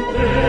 Yeah.